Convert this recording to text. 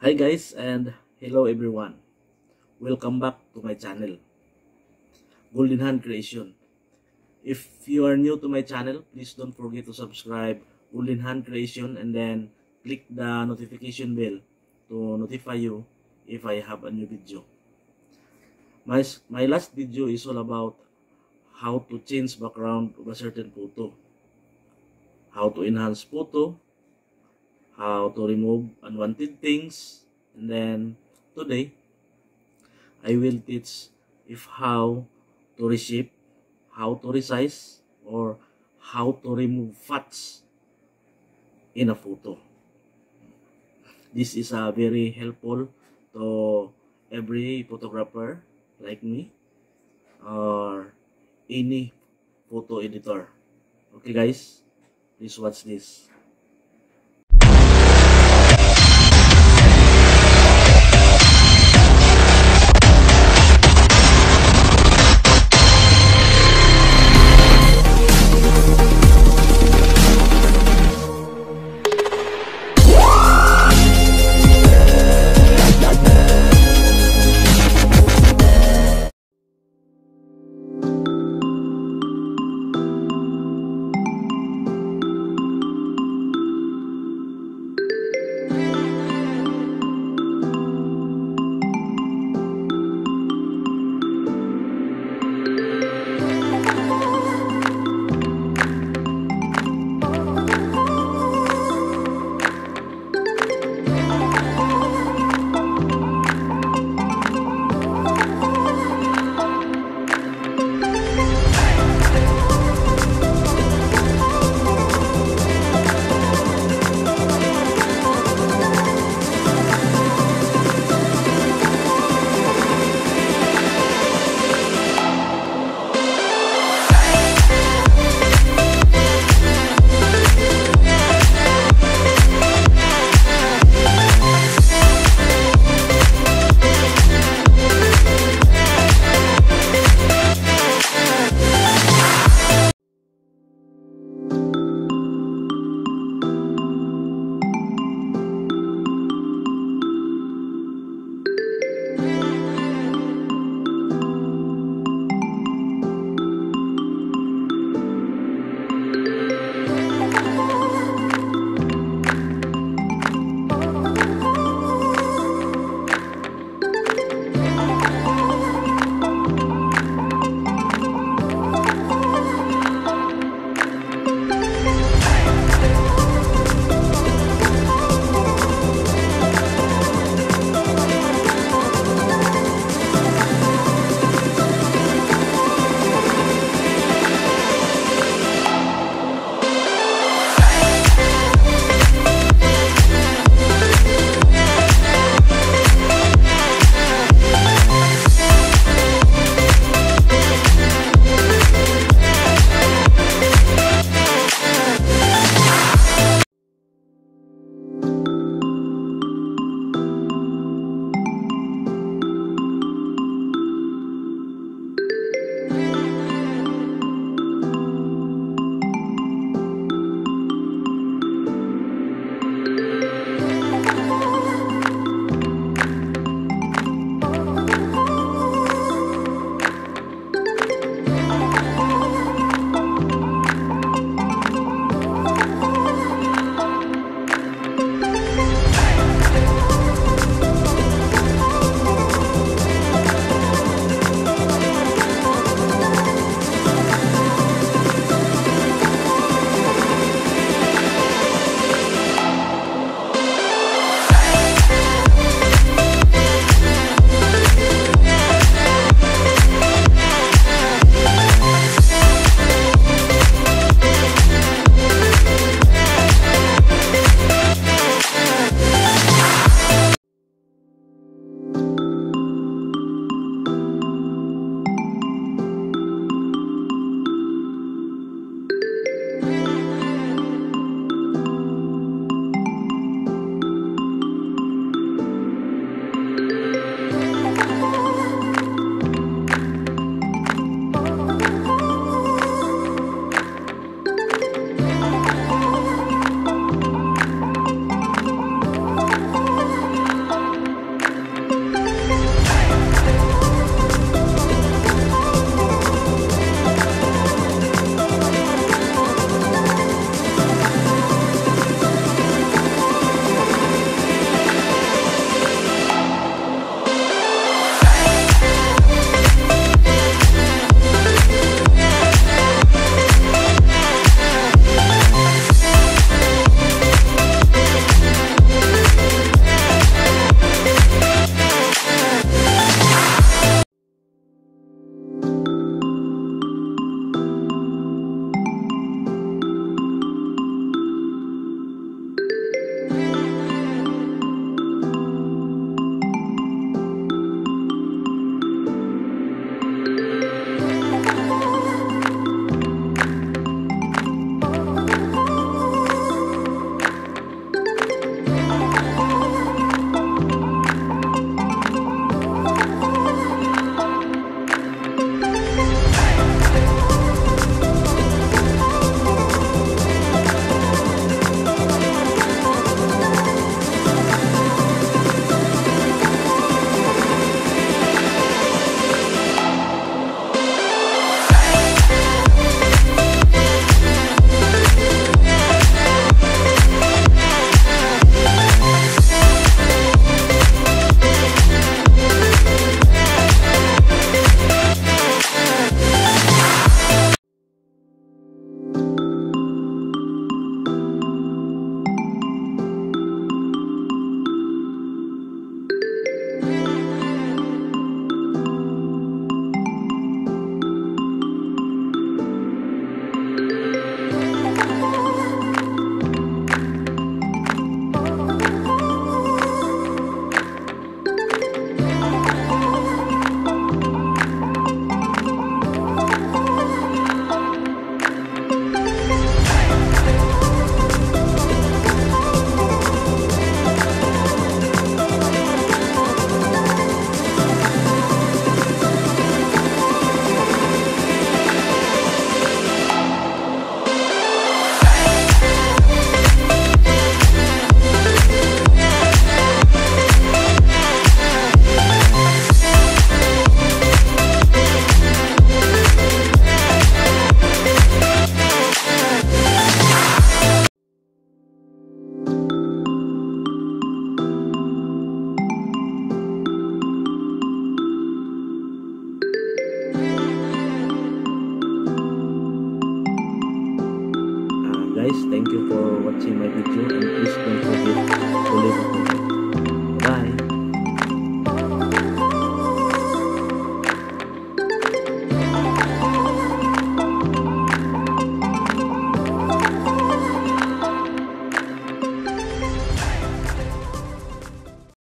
Hi guys and hello everyone. Welcome back to my channel. Golden Hand Creation. If you are new to my channel, please don't forget to subscribe Golden Hand Creation and then click the notification bell to notify you if I have a new video. My, my last video is all about how to change background of a certain photo. How to enhance photo, how to remove unwanted things. And then today I will teach if how to reshape how to resize or how to remove fats in a photo. This is a very helpful to every photographer like me or any photo editor. Okay guys please watch this He might be video.